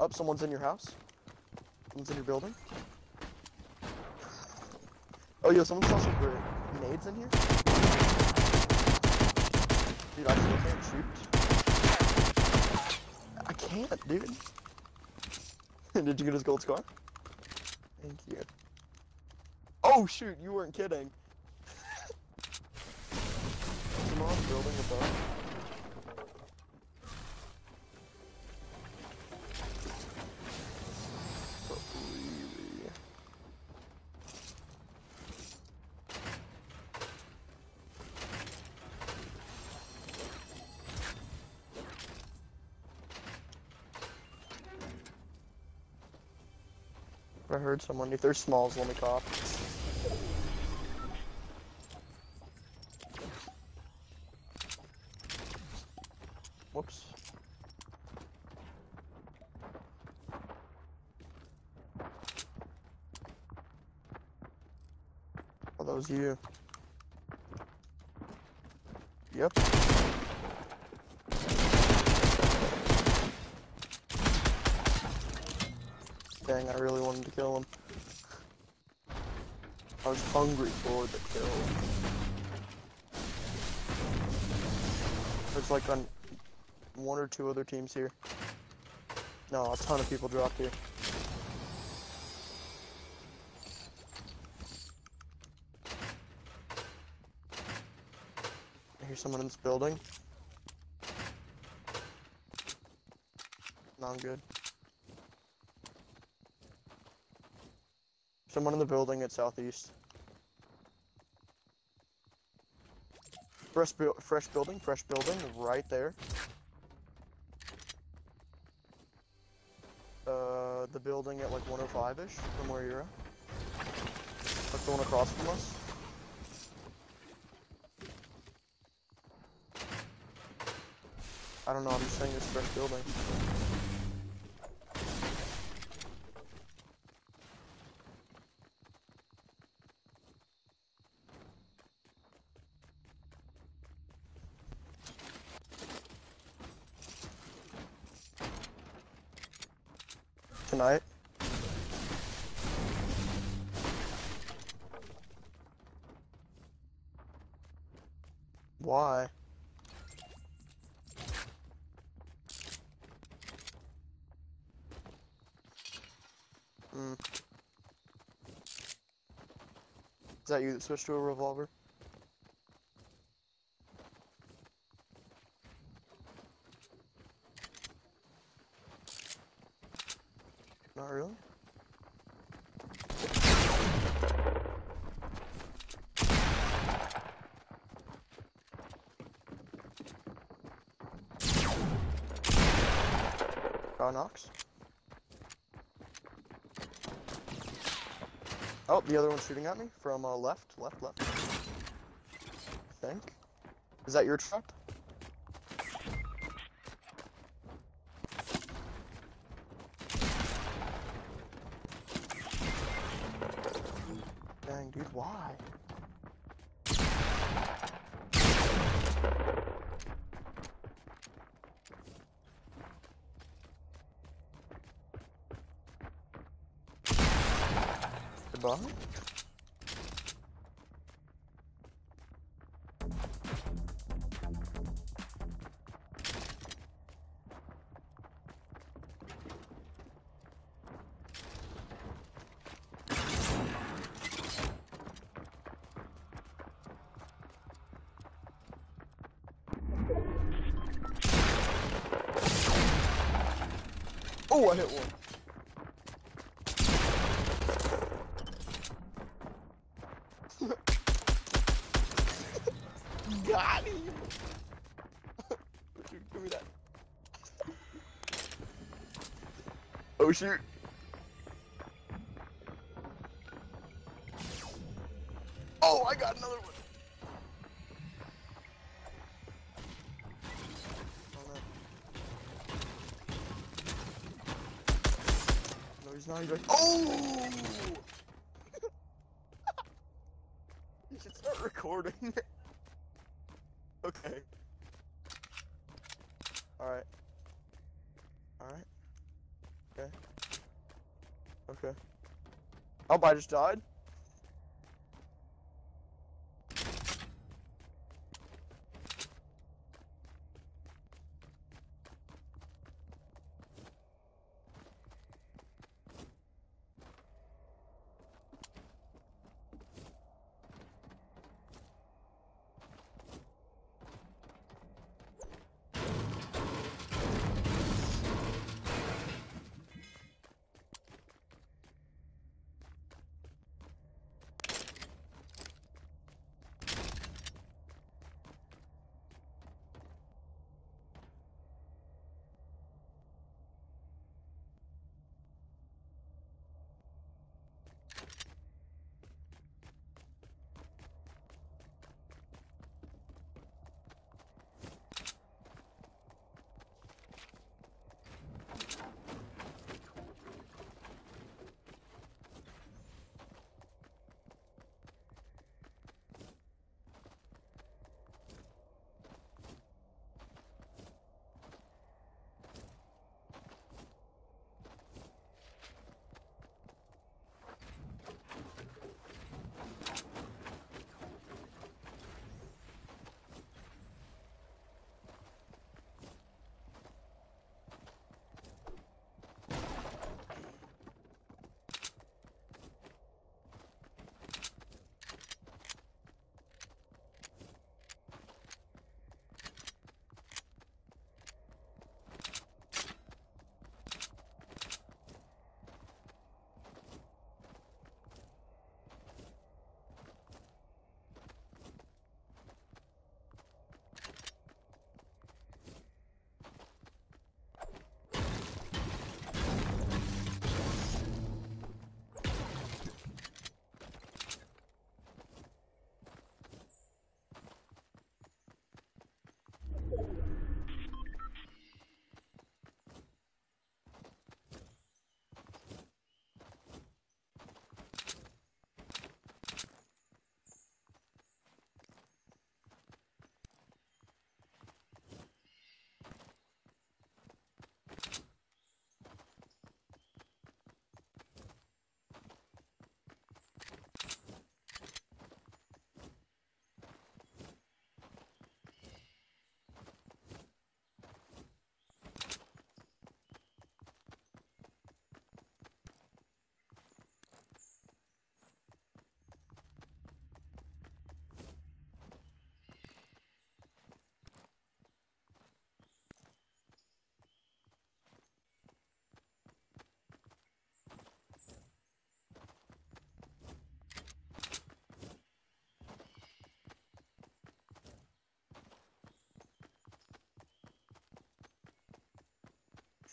Up, someone's in your house. Someone's in your building. Oh, yo, someone some grenades in here. Dude, I still can't shoot. I can't, dude. Did you get his gold scar? Thank you. Oh shoot, you weren't kidding. Someone's building above. I heard someone. If there's smalls, let me cop. Whoops. Oh, that was you. Yep. Dang, I really wanted to kill him. I was hungry for the kill. There's like on one or two other teams here. No, a ton of people dropped here. I hear someone in this building. No, I'm good. Someone in the building at southeast. Fresh, bu fresh building, fresh building, right there. Uh, the building at like 105-ish from where you're at. Like the one across from us. I don't know, I'm just saying it's fresh building. Tonight. Why? Hmm. Is that you that switched to a revolver? Not really? Knocks. Oh, the other one's shooting at me from uh, left, left, left. I think. Is that your truck? Dang, dude, why? Goodbye. Oh, I hit one. Got him! Richard, give me that. Oh shoot! Oh, I got another one! No. He's not. He's like, oh! you should start recording. okay. Alright. Okay. Oh, I just died?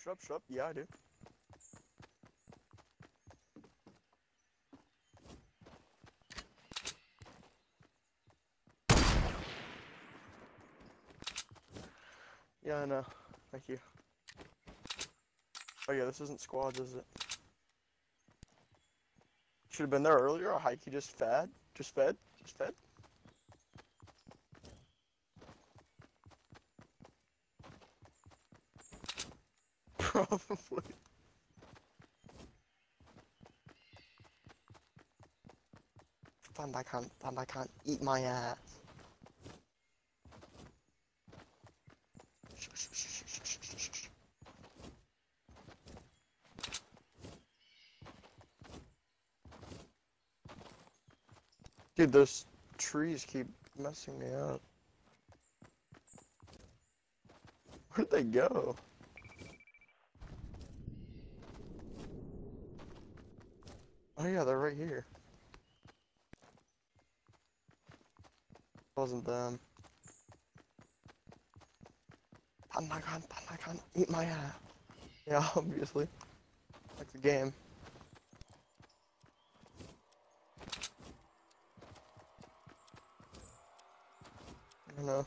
Shut up. Yeah, I do. Yeah, I know. Thank you. Oh yeah, this isn't squads, is it? Should have been there earlier. A hike you just fed? Just fed? Just fed? Probably. I can't, fun I can't eat my ass. Dude, those trees keep messing me up. Where'd they go? Oh yeah, they're right here. Wasn't them. Panagon, Panagon, eat my ass. Yeah, obviously. Like the game. I don't know.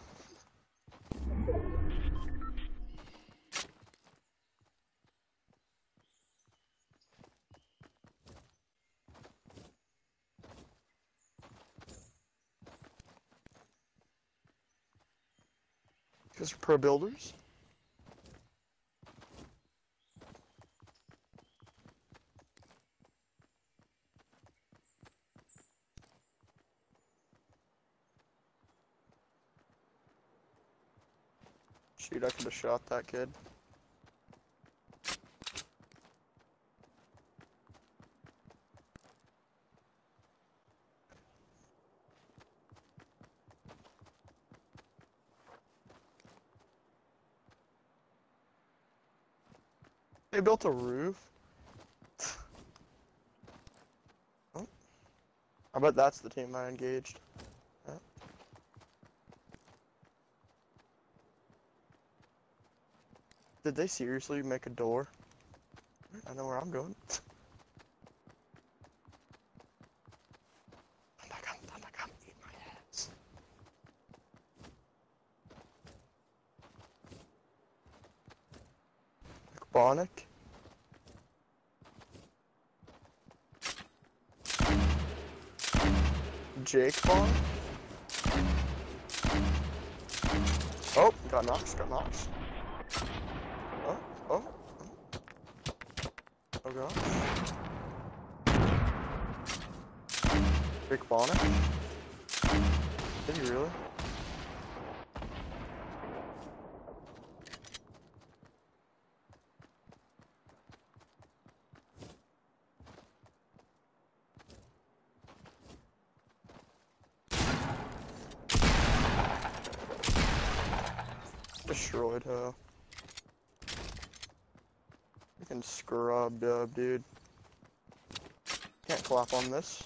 Just pro builders. Shoot, I could have shot that kid. They built a roof? oh. I bet that's the team I engaged. Yeah. Did they seriously make a door? I know where I'm going. Thundercam, Thundercam, eat my ass. Bonic. Jake Bond. Oh, got knocks, got knocks. Oh, oh, oh. Oh gosh. Jake Bonnet. Did he really? Dub, dude. Can't clap on this.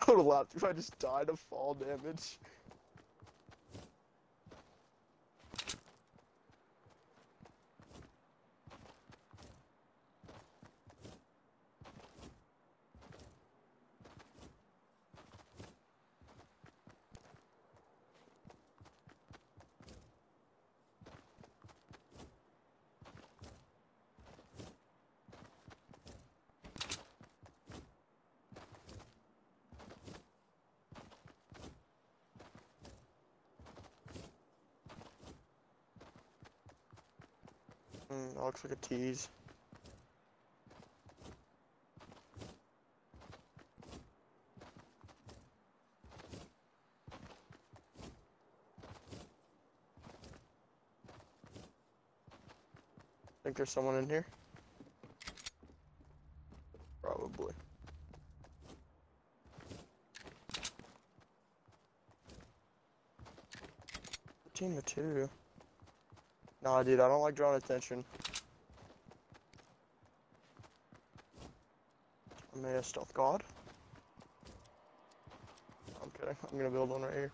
I would have laughed if I just died of fall damage. Mm, that looks like a tease. Think there's someone in here? Probably. Team of two. Nah, dude, I don't like drawing attention. I'm stealth god. I'm kidding. I'm gonna build one right here.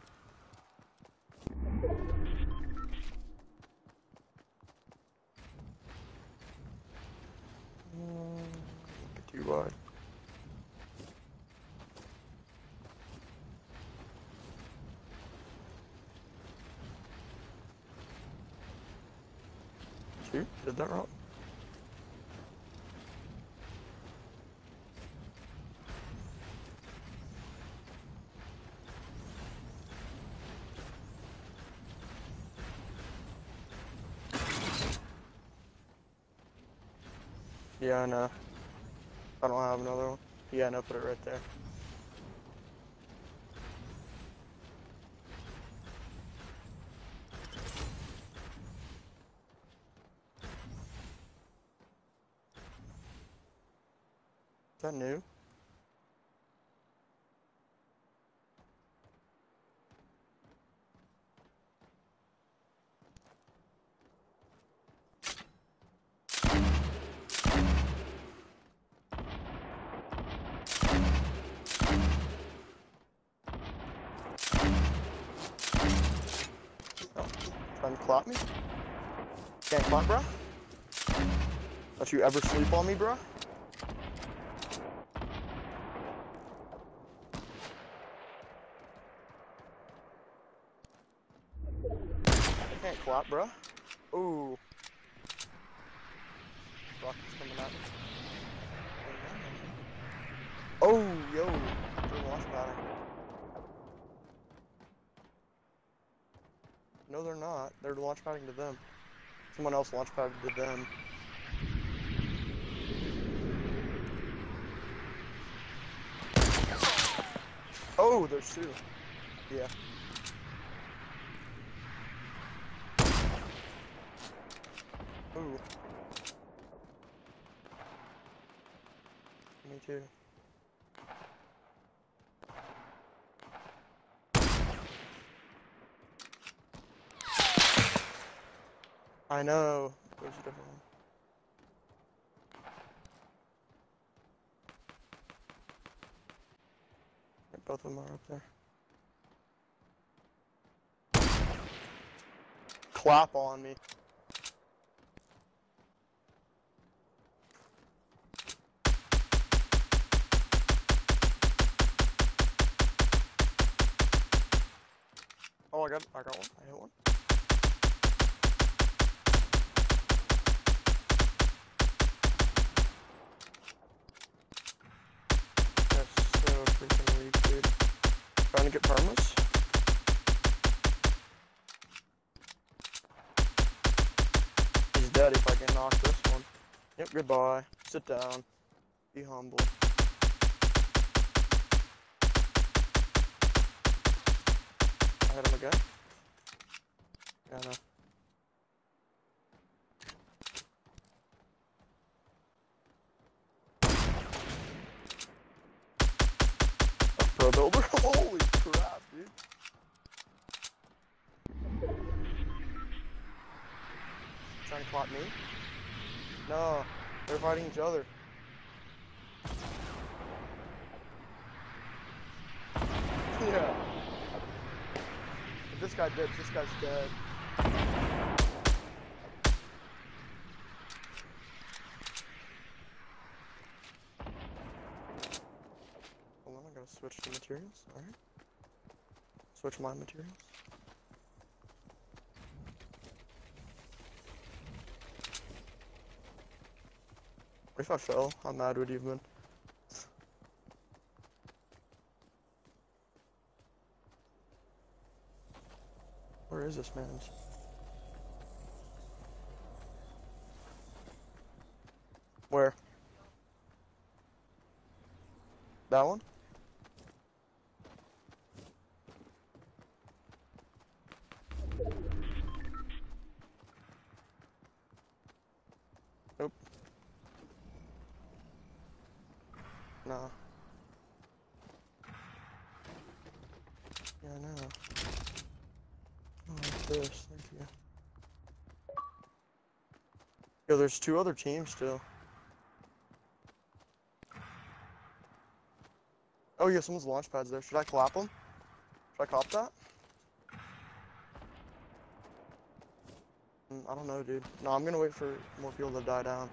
Did that wrong? Yeah, no. I don't have another one. Yeah, no, put it right there. Is that new? Oh, clap me? Can't clap, bruh? Don't you ever sleep on me, bruh? I can't clap, bruh. Ooh. Rocket's coming at. Oh, yo. Launch padding. No, they're not. They're launch padding to them. Someone else launch padded to them. Oh, there's two. Yeah. Ooh. Me too. I know. There's a different one. Yeah, Both of them are up there. Clap on me. Oh, I got, I got one. I hit one. To get. He's dead if I can knock this one. Yep, goodbye. Sit down. Be humble. I hit him again. Yeah, no. Pro builder? Holy crap, dude. Trying to me? No, they're fighting each other. yeah. If this guy dips, this guy's dead. Hold on, I gotta switch to materials. Alright. Switch my materials. If I fell, how mad would you have been? Where is this man's? Where? That one? Nope. Nah. Yeah, I know. Oh, like this, thank you. Yo, there's two other teams still. Oh yeah, someone's launch pad's there. Should I clap them? Should I cop that? Mm, I don't know, dude. No, I'm gonna wait for more people to die down.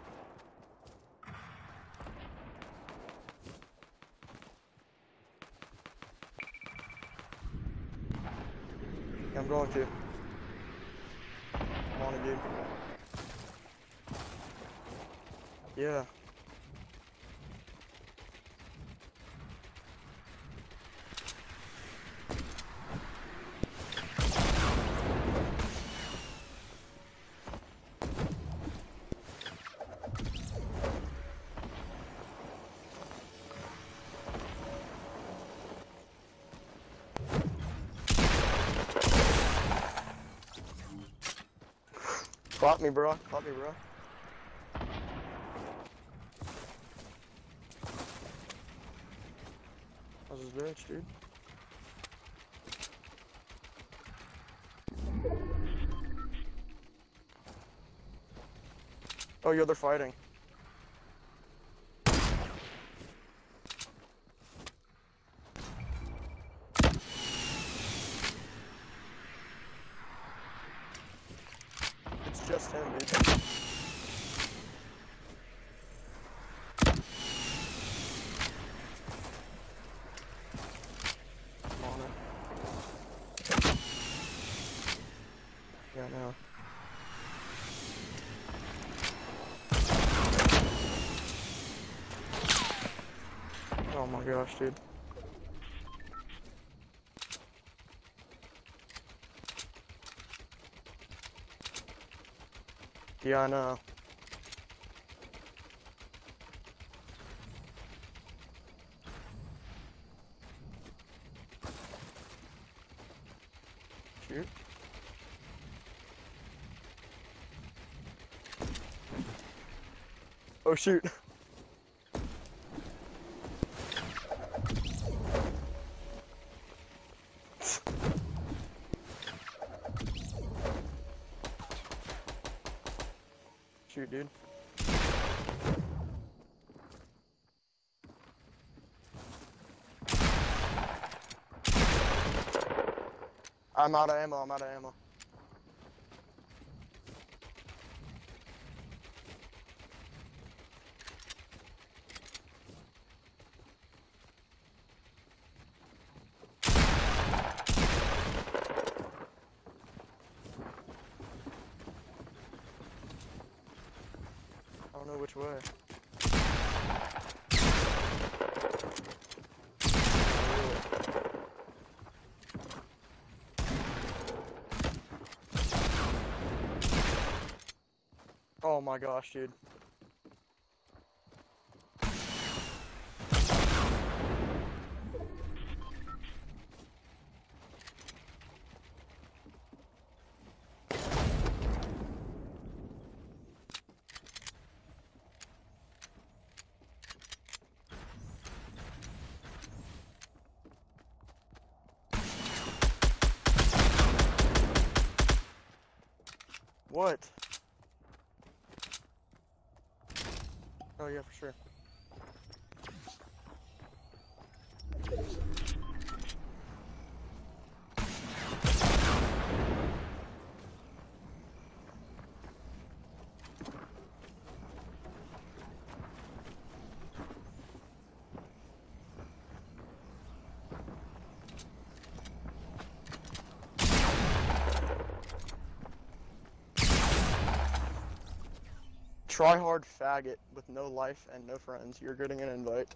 I'm going to. I'm on it, dude. Yeah. Clap me, bro. Clap me, bro. This bitch, dude? Oh, yeah, they're fighting. It's just him, dude. I'm on it. Yeah, no. Oh my gosh, dude. Yeah, I know. Shoot. Oh shoot. Shoot, dude. I'm out of ammo, I'm out of ammo. Don't know which way. Oh my gosh, dude. What? Oh yeah, for sure. Try hard faggot with no life and no friends. You're getting an invite.